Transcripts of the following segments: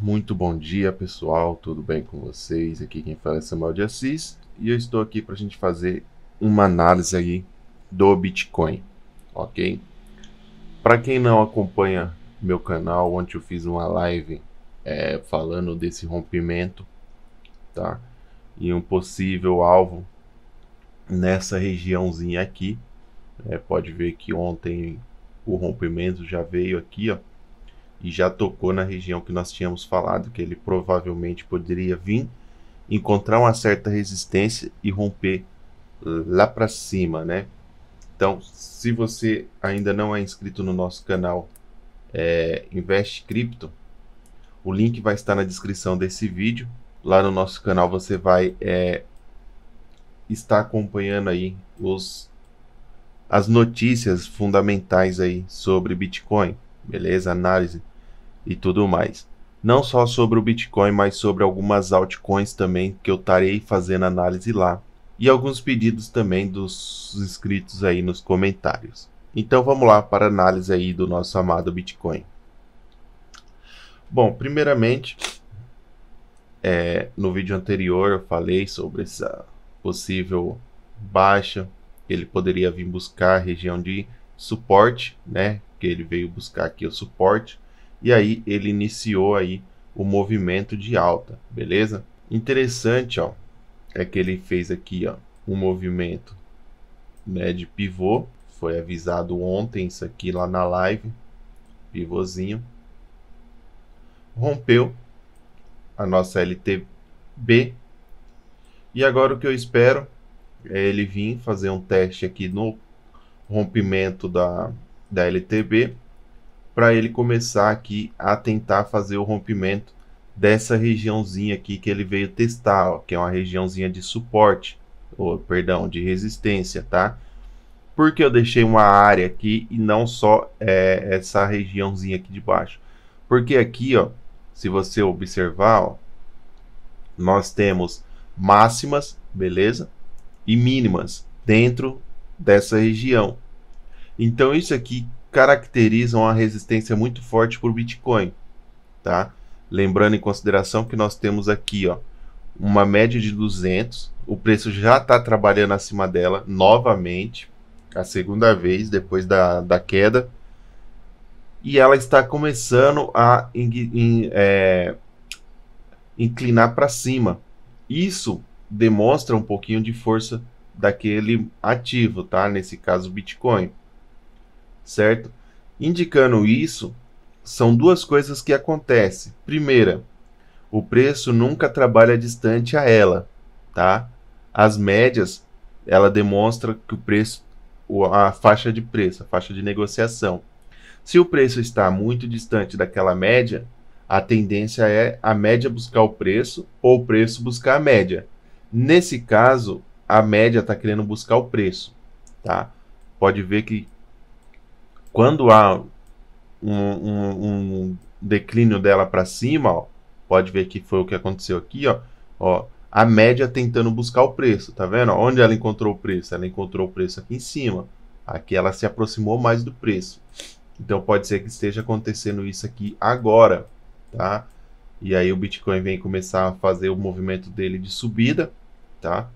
Muito bom dia, pessoal. Tudo bem com vocês? Aqui quem fala é Samuel de Assis e eu estou aqui para a gente fazer uma análise aí do Bitcoin, ok? Para quem não acompanha meu canal, ontem eu fiz uma live é, falando desse rompimento, tá? E um possível alvo nessa regiãozinha aqui. É, pode ver que ontem o rompimento já veio aqui, ó e já tocou na região que nós tínhamos falado, que ele provavelmente poderia vir, encontrar uma certa resistência e romper lá para cima, né? Então, se você ainda não é inscrito no nosso canal é, Cripto, o link vai estar na descrição desse vídeo. Lá no nosso canal você vai é, estar acompanhando aí os, as notícias fundamentais aí sobre Bitcoin, beleza? Análise e tudo mais. Não só sobre o Bitcoin, mas sobre algumas altcoins também que eu estarei fazendo análise lá. E alguns pedidos também dos inscritos aí nos comentários. Então vamos lá para a análise aí do nosso amado Bitcoin. Bom, primeiramente, é, no vídeo anterior eu falei sobre essa possível baixa. Ele poderia vir buscar a região de suporte, né? Que ele veio buscar aqui o suporte e aí ele iniciou aí o movimento de alta, beleza? Interessante, ó, é que ele fez aqui, ó, um movimento, né, de pivô, foi avisado ontem isso aqui lá na live, pivôzinho. Rompeu a nossa LTB. E agora o que eu espero é ele vir fazer um teste aqui no rompimento da, da LTB para ele começar aqui a tentar fazer o rompimento dessa regiãozinha aqui que ele veio testar, ó, que é uma regiãozinha de suporte, ou perdão, de resistência, tá? Porque eu deixei uma área aqui e não só é, essa regiãozinha aqui de baixo. Porque aqui, ó, se você observar, ó, nós temos máximas, beleza? E mínimas dentro dessa região. Então isso aqui caracterizam uma resistência muito forte para o Bitcoin, tá? Lembrando em consideração que nós temos aqui, ó, uma média de 200, o preço já está trabalhando acima dela novamente, a segunda vez depois da, da queda, e ela está começando a in, in, é, inclinar para cima. Isso demonstra um pouquinho de força daquele ativo, tá? Nesse caso, Bitcoin certo? Indicando isso, são duas coisas que acontecem. Primeira, o preço nunca trabalha distante a ela, tá? As médias, ela demonstra que o preço, a faixa de preço, a faixa de negociação. Se o preço está muito distante daquela média, a tendência é a média buscar o preço ou o preço buscar a média. Nesse caso, a média está querendo buscar o preço, tá? Pode ver que quando há um, um, um declínio dela para cima, ó, pode ver que foi o que aconteceu aqui, ó, ó, a média tentando buscar o preço, tá vendo? Onde ela encontrou o preço? Ela encontrou o preço aqui em cima. Aqui ela se aproximou mais do preço. Então pode ser que esteja acontecendo isso aqui agora, tá? E aí o Bitcoin vem começar a fazer o movimento dele de subida, tá?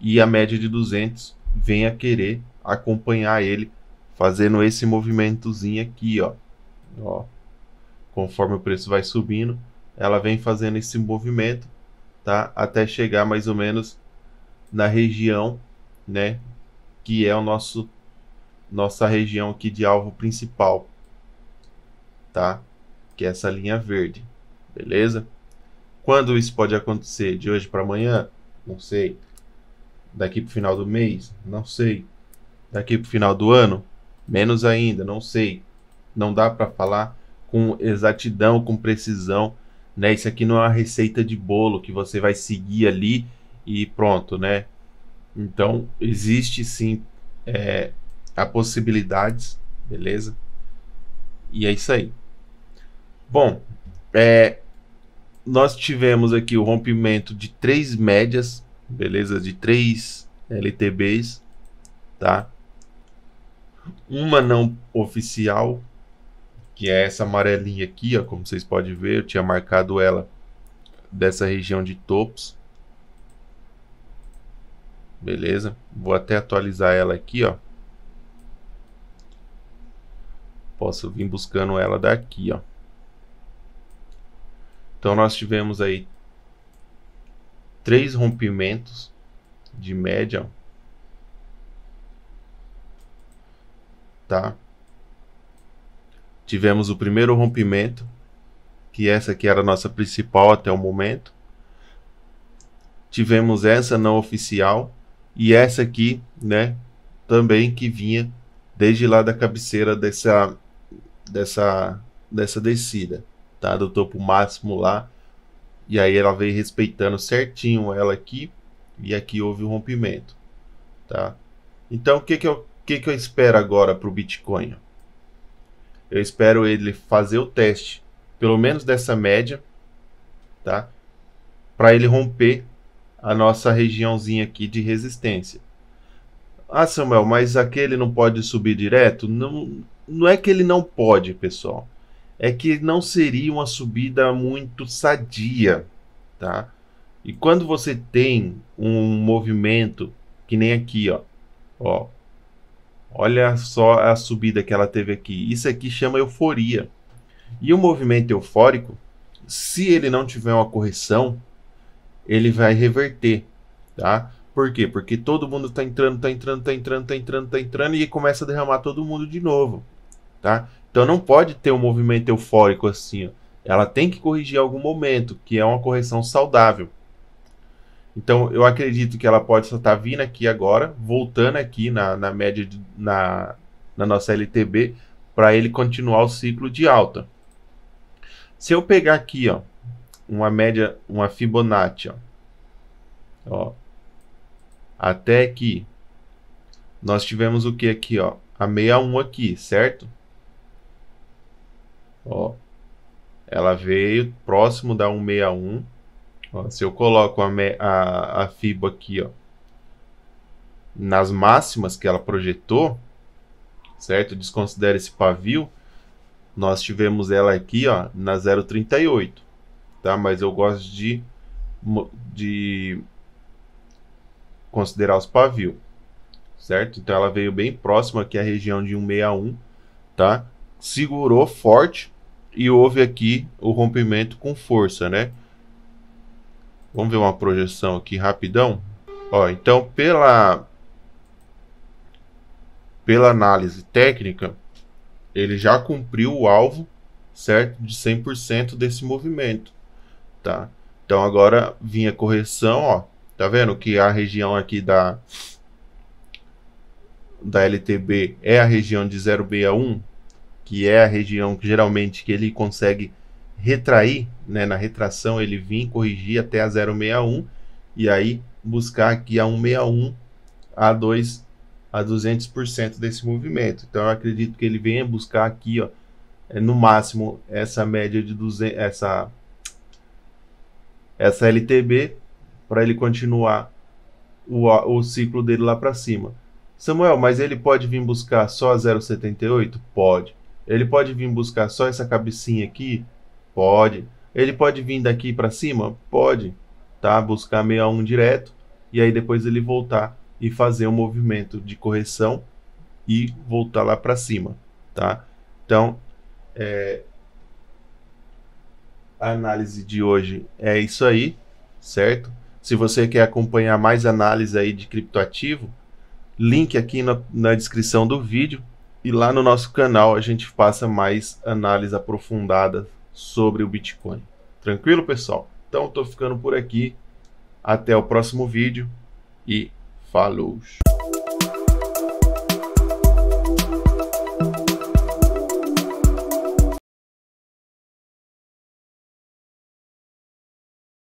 E a média de 200 vem a querer acompanhar ele fazendo esse movimentozinho aqui, ó. ó. Conforme o preço vai subindo, ela vem fazendo esse movimento, tá? Até chegar mais ou menos na região, né? Que é o nosso nossa região aqui de alvo principal, tá? Que é essa linha verde, beleza? Quando isso pode acontecer? De hoje para amanhã? Não sei. Daqui para o final do mês? Não sei. Daqui para o final do ano? Menos ainda, não sei. Não dá para falar com exatidão, com precisão, né? Isso aqui não é uma receita de bolo que você vai seguir ali e pronto, né? Então, existe sim é, a possibilidades, beleza? E é isso aí. Bom, é, nós tivemos aqui o rompimento de três médias, beleza? De três LTBs, tá? Uma não oficial, que é essa amarelinha aqui, ó, como vocês podem ver, eu tinha marcado ela dessa região de topos. Beleza? Vou até atualizar ela aqui, ó. Posso vir buscando ela daqui, ó. Então nós tivemos aí três rompimentos de média, tá? Tivemos o primeiro rompimento, que essa aqui era a nossa principal até o momento. Tivemos essa não oficial e essa aqui, né, também que vinha desde lá da cabeceira dessa dessa dessa descida, tá? Do topo máximo lá. E aí ela veio respeitando certinho ela aqui e aqui houve o um rompimento, tá? Então o que que eu que que eu espero agora para o Bitcoin? Eu espero ele fazer o teste, pelo menos dessa média, tá? Para ele romper a nossa regiãozinha aqui de resistência. Ah, Samuel, mas aquele não pode subir direto? Não, não é que ele não pode, pessoal. É que não seria uma subida muito sadia, tá? E quando você tem um movimento que nem aqui, ó, ó, Olha só a subida que ela teve aqui. Isso aqui chama euforia. E o movimento eufórico, se ele não tiver uma correção, ele vai reverter, tá? Por quê? Porque todo mundo está entrando, está entrando, está entrando, está entrando, está entrando e começa a derramar todo mundo de novo, tá? Então não pode ter um movimento eufórico assim, ó. Ela tem que corrigir algum momento, que é uma correção saudável. Então, eu acredito que ela pode só estar vindo aqui agora, voltando aqui na, na média, de, na, na nossa LTB, para ele continuar o ciclo de alta. Se eu pegar aqui, ó, uma média, uma Fibonacci, ó, ó até aqui, nós tivemos o que aqui, ó, a 61 aqui, certo? Ó, ela veio próximo da 161, Ó, se eu coloco a, a, a aqui, ó, nas máximas que ela projetou, certo? Desconsidera esse pavio. Nós tivemos ela aqui, ó, na 0,38, tá? Mas eu gosto de, de considerar os pavios, certo? Então ela veio bem próxima aqui à região de 161, tá? Segurou forte e houve aqui o rompimento com força, né? Vamos ver uma projeção aqui rapidão. Ó, então, pela, pela análise técnica, ele já cumpriu o alvo, certo? De 100% desse movimento, tá? Então, agora vinha correção, ó. Tá vendo que a região aqui da, da LTB é a região de 061, que é a região que geralmente que ele consegue retrair, né, na retração ele vir corrigir até a 061 e aí buscar aqui a 161 a 2 a 200% desse movimento. Então eu acredito que ele venha buscar aqui, ó, é, no máximo essa média de 200 essa essa LTB para ele continuar o, o ciclo dele lá para cima. Samuel, mas ele pode vir buscar só a 0,78? Pode. Ele pode vir buscar só essa cabecinha aqui? Pode. Ele pode vir daqui para cima? Pode. Tá? Buscar 61 direto e aí depois ele voltar e fazer um movimento de correção e voltar lá para cima, tá? Então, é, a análise de hoje é isso aí, certo? Se você quer acompanhar mais análise aí de criptoativo, link aqui na, na descrição do vídeo e lá no nosso canal a gente passa mais análise aprofundada sobre o Bitcoin. Tranquilo, pessoal? Então, estou ficando por aqui. Até o próximo vídeo e falou!